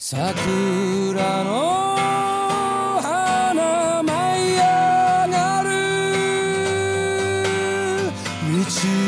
桜の花舞い上がる道。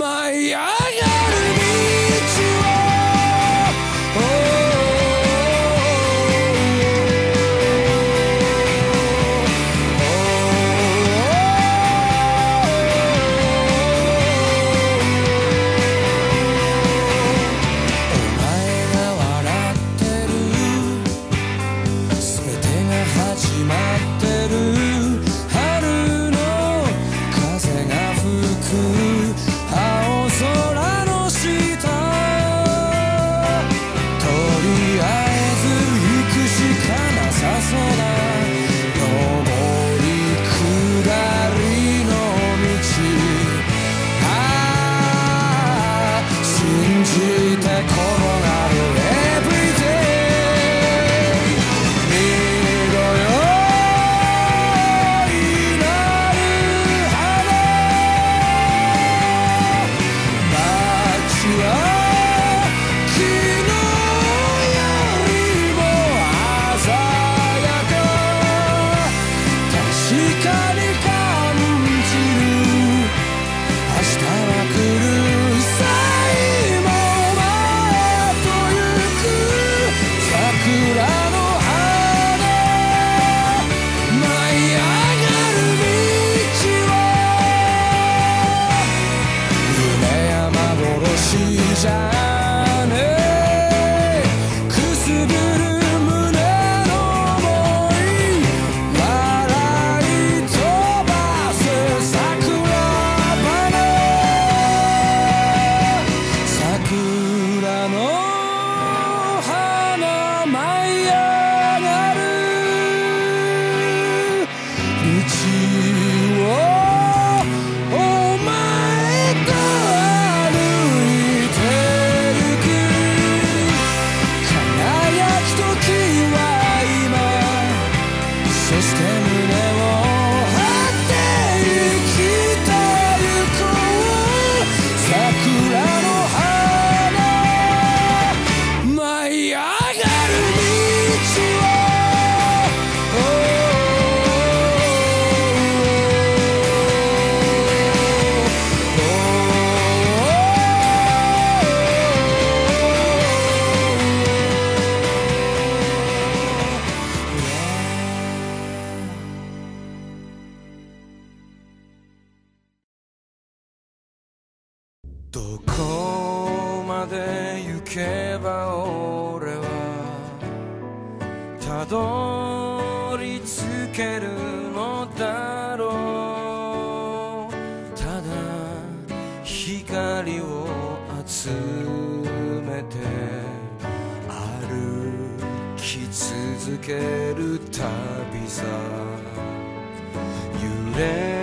my りつけるのだろう。ただ光を集めて歩き続ける旅さ。揺れ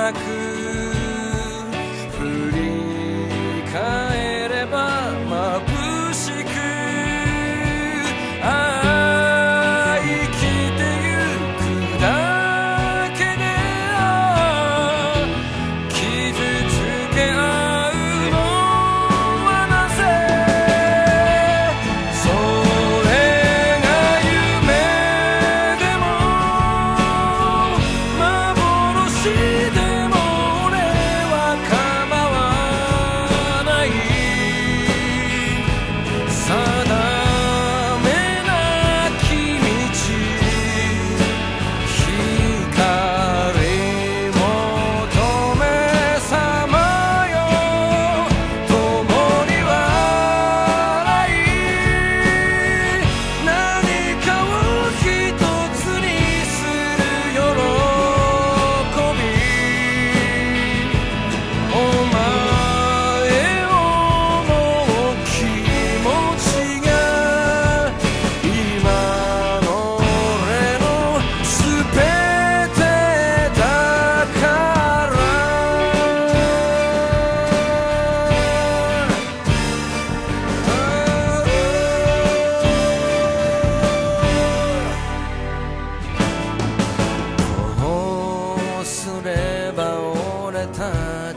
i could.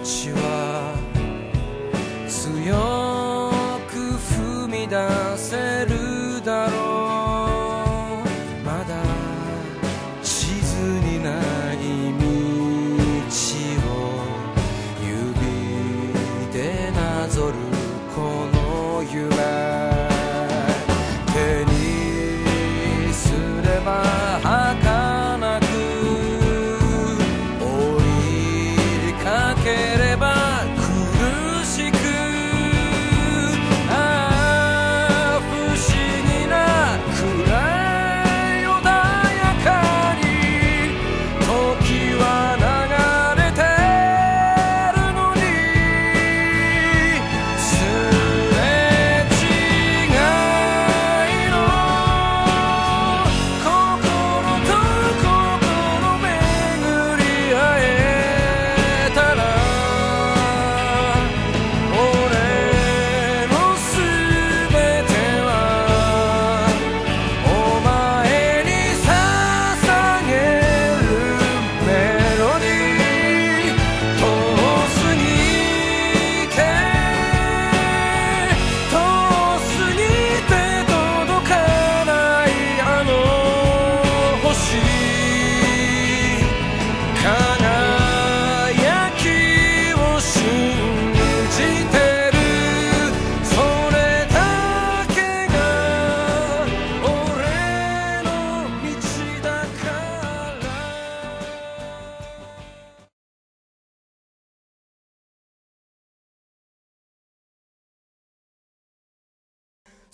you.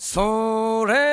それ